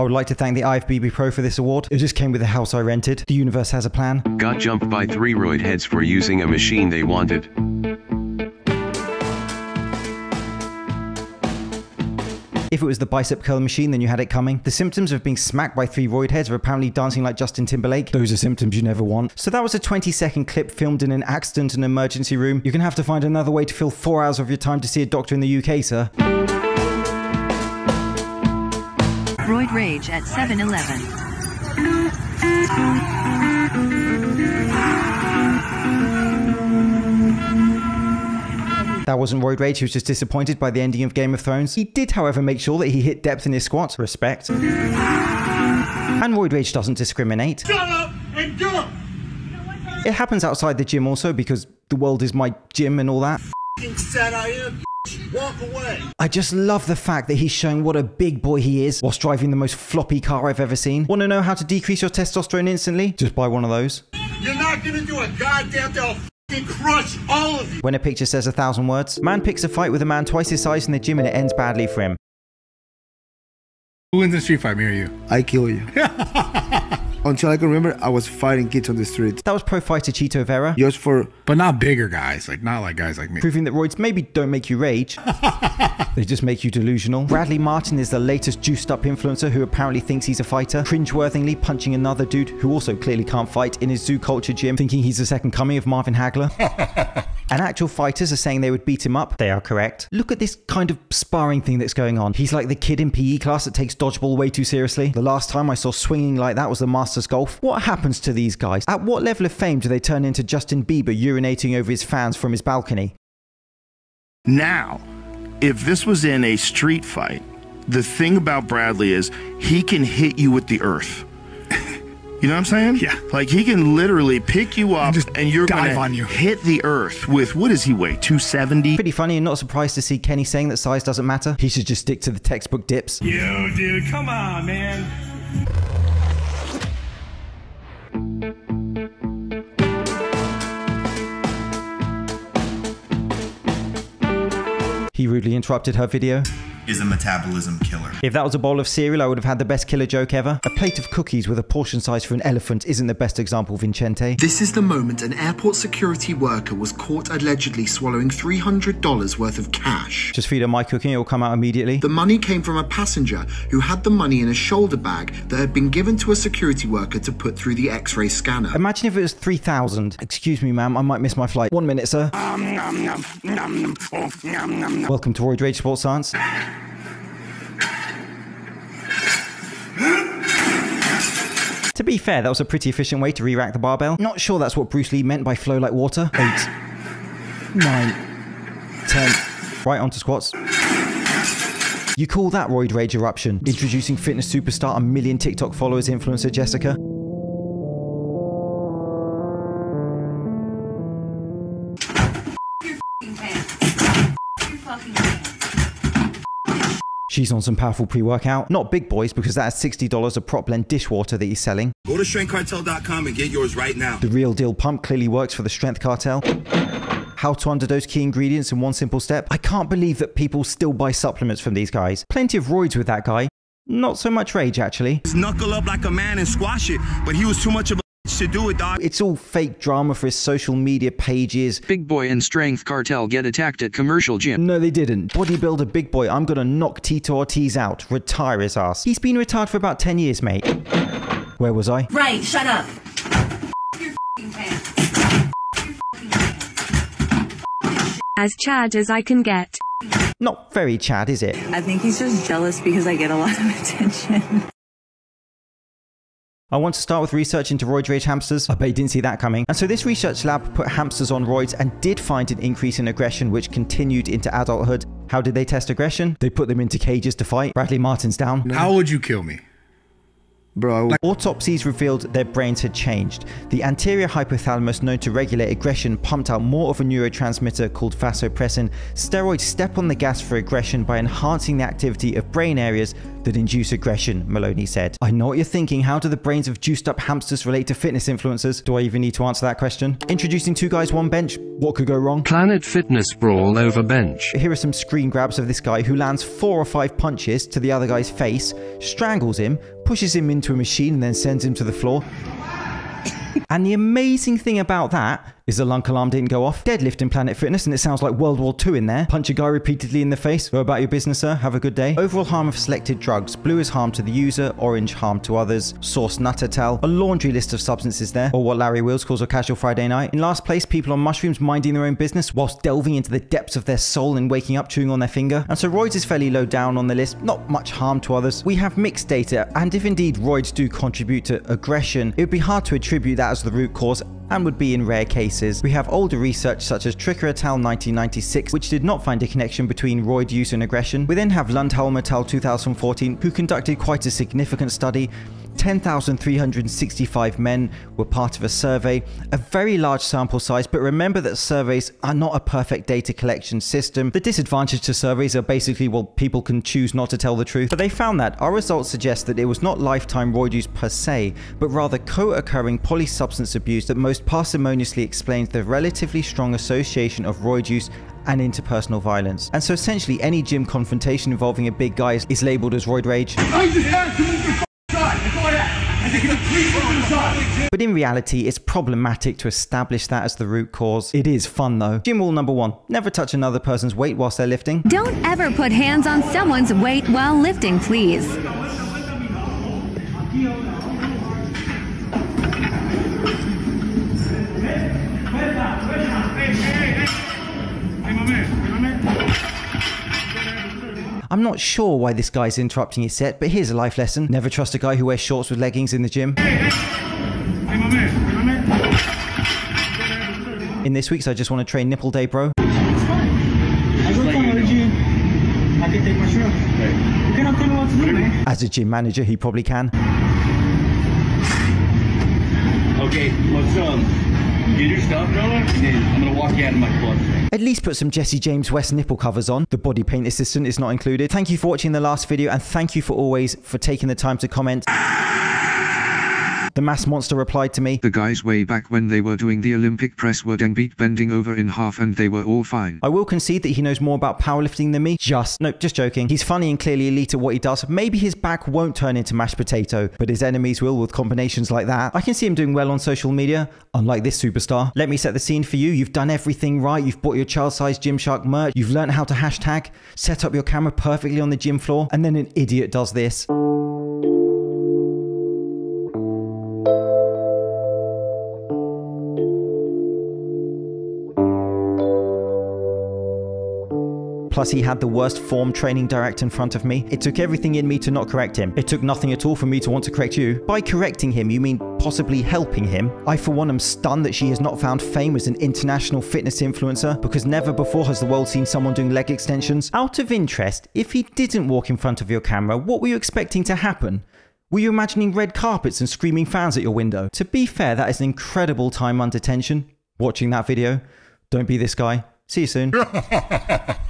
I would like to thank the IFBB Pro for this award. It just came with the house I rented. The universe has a plan. Got jumped by three roid heads for using a machine they wanted. If it was the bicep curl machine, then you had it coming. The symptoms of being smacked by three roid heads are apparently dancing like Justin Timberlake. Those are symptoms you never want. So that was a 20 second clip filmed in an accident and emergency room. You're gonna have to find another way to fill four hours of your time to see a doctor in the UK, sir. Roid Rage at 7 Eleven. That wasn't Roid Rage, he was just disappointed by the ending of Game of Thrones. He did, however, make sure that he hit depth in his squat. Respect. And Roid Rage doesn't discriminate. Shut up and go! It happens outside the gym also because the world is my gym and all that. F***ing said I am. Walk away. I just love the fact that he's showing what a big boy he is whilst driving the most floppy car I've ever seen. Want to know how to decrease your testosterone instantly? Just buy one of those. You're not gonna do a goddamn thing. Crush all of you. When a picture says a thousand words, man picks a fight with a man twice his size in the gym and it ends badly for him. Who wins the street fight, me or you? I kill you. Until I can remember, I was fighting kids on the street. That was pro fighter Chito Vera, Just for But not bigger guys, like not like guys like me. proving that roids maybe don't make you rage, they just make you delusional. Bradley Martyn is the latest juiced up influencer who apparently thinks he's a fighter, cringeworthingly punching another dude who also clearly can't fight in his zoo culture gym, thinking he's the second coming of Marvin Hagler. And actual fighters are saying they would beat him up. They are correct. Look at this kind of sparring thing that's going on. He's like the kid in PE class that takes dodgeball way too seriously. The last time I saw swinging like that was the Masters Golf. What happens to these guys? At what level of fame do they turn into Justin Bieber urinating over his fans from his balcony? Now, if this was in a street fight, the thing about Bradley is he can hit you with the earth. You know what I'm saying? Yeah. Like he can literally pick you up just and you're dive gonna on you. hit the earth with what does he weigh? 270? Pretty funny and not surprised to see Kenny saying that size doesn't matter. He should just stick to the textbook dips. Yo, dude, come on, man. He rudely interrupted her video. Is a metabolism killer. If that was a bowl of cereal, I would have had the best killer joke ever. A plate of cookies with a portion size for an elephant isn't the best example, Vincente. This is the moment an airport security worker was caught allegedly swallowing $300 worth of cash. Just feed her my cooking, it will come out immediately. The money came from a passenger who had the money in a shoulder bag that had been given to a security worker to put through the x ray scanner. Imagine if it was 3,000. Excuse me, ma'am, I might miss my flight. One minute, sir. Welcome to Roid Rage Sports Science. To be fair, that was a pretty efficient way to re-rack the barbell. Not sure that's what Bruce Lee meant by flow like water. Eight, nine, ten. Right onto squats. You call that roid rage eruption? Introducing fitness superstar and million TikTok followers influencer Jessica? She's on some powerful pre-workout. Not big boys because that's $60 of prop blend dishwater that he's selling. Go to strengthcartel.com and get yours right now. The real deal pump clearly works for the strength cartel. How to underdose key ingredients in one simple step. I can't believe that people still buy supplements from these guys. Plenty of roids with that guy. Not so much rage actually. Knuckle up like a man and squash it, but he was too much of a to do it, dog. It's all fake drama for his social media pages. Big Boy and Strength Cartel get attacked at commercial gym. No, they didn't. Bodybuilder Big Boy, I'm gonna knock Tito Ortiz out. Retire his ass. He's been retired for about 10 years, mate. Where was I? Right, shut up. As Chad as I can get. Not very Chad, is it? I think he's just jealous because I get a lot of attention. I want to start with research into roid rage hamsters. I bet you didn't see that coming. And so this research lab put hamsters on roids and did find an increase in aggression which continued into adulthood. How did they test aggression? They put them into cages to fight. Bradley Martyn's down. How would you kill me? Bro, Autopsies revealed their brains had changed. The anterior hypothalamus, known to regulate aggression, pumped out more of a neurotransmitter called vasopressin. Steroids step on the gas for aggression by enhancing the activity of brain areas that induce aggression, Maloney said. I know what you're thinking. How do the brains of juiced up hamsters relate to fitness influencers? Do I even need to answer that question? Introducing two guys, one bench. What could go wrong? Planet Fitness Brawl over bench. Here are some screen grabs of this guy who lands four or five punches to the other guy's face, strangles him, pushes him into a machine, and then sends him to the floor. and the amazing thing about that is the lunk alarm didn't go off. Deadlift in Planet Fitness, and it sounds like World War II in there. Punch a guy repeatedly in the face. Go about your business, sir. Have a good day. Overall harm of selected drugs. Blue is harm to the user, orange harm to others. Source Nutatal. A laundry list of substances there, or what Larry Wheels calls a casual Friday night. In last place, people on mushrooms minding their own business whilst delving into the depths of their soul and waking up chewing on their finger. And so roids is fairly low down on the list. Not much harm to others. We have mixed data, and if indeed roids do contribute to aggression, it would be hard to attribute that as the root cause and would be in rare cases. We have older research such as Tricker et al. 1996, which did not find a connection between roid use and aggression. We then have Lundholm et al. 2014, who conducted quite a significant study 10,365 men were part of a survey, a very large sample size, but remember that surveys are not a perfect data collection system. The disadvantage to surveys are basically, well, people can choose not to tell the truth, but they found that our results suggest that it was not lifetime roid use per se, but rather co-occurring polysubstance abuse that most parsimoniously explains the relatively strong association of roid use and interpersonal violence. And so essentially any gym confrontation involving a big guy is, labeled as roid rage. But in reality, it's problematic to establish that as the root cause. It is fun though. Gym rule number one, never touch another person's weight whilst they're lifting. Don't ever put hands on someone's weight while lifting, please. I'm not sure why this guy's interrupting his set, but here's a life lesson. Never trust a guy who wears shorts with leggings in the gym. In this week's I Just Want to Train Nipple Day, bro. As a gym manager, he probably can. Okay, let's um, get your stuff going, and then I'm gonna walk you out of my club. At least put some Jesse James West nipple covers on. The body paint assistant is not included. Thank you for watching the last video and thank you for always for taking the time to comment. The mass monster replied to me. The guys way back when they were doing the Olympic press were then beat bending over in half and they were all fine. I will concede that he knows more about powerlifting than me. Just, no, just joking. He's funny and clearly elite at what he does. Maybe his back won't turn into mashed potato, but his enemies will with combinations like that. I can see him doing well on social media, unlike this superstar. Let me set the scene for you. You've done everything right. You've bought your child-sized Gymshark merch. You've learned how to hashtag, set up your camera perfectly on the gym floor, and then an idiot does this. Plus, he had the worst form training direct in front of me. It took everything in me to not correct him. It took nothing at all for me to want to correct you. By correcting him, you mean possibly helping him. I, for one, am stunned that she has not found fame as an international fitness influencer because never before has the world seen someone doing leg extensions. Out of interest, if he didn't walk in front of your camera, what were you expecting to happen? Were you imagining red carpets and screaming fans at your window? To be fair, that is an incredible time under tension. Watching that video. Don't be this guy. See you soon.